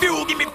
fuel, give me